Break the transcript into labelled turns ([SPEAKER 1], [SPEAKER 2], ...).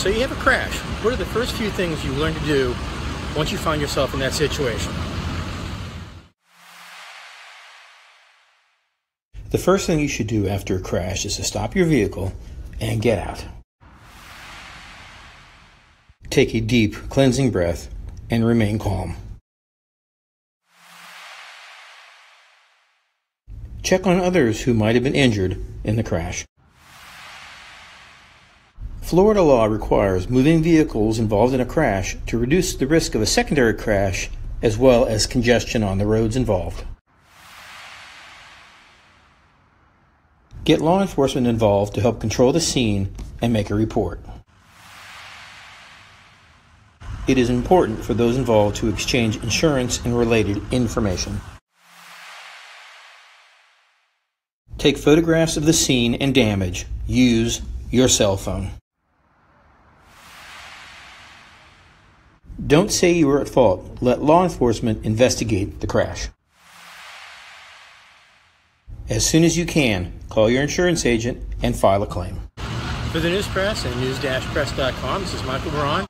[SPEAKER 1] So you have a crash. What are the first few things you learn to do once you find yourself in that situation? The first thing you should do after a crash is to stop your vehicle and get out. Take a deep, cleansing breath and remain calm. Check on others who might have been injured in the crash. Florida law requires moving vehicles involved in a crash to reduce the risk of a secondary crash as well as congestion on the roads involved. Get law enforcement involved to help control the scene and make a report. It is important for those involved to exchange insurance and related information. Take photographs of the scene and damage. Use your cell phone. Don't say you were at fault. Let law enforcement investigate the crash. As soon as you can, call your insurance agent and file a claim. For the news press and news-press.com, this is Michael Braun.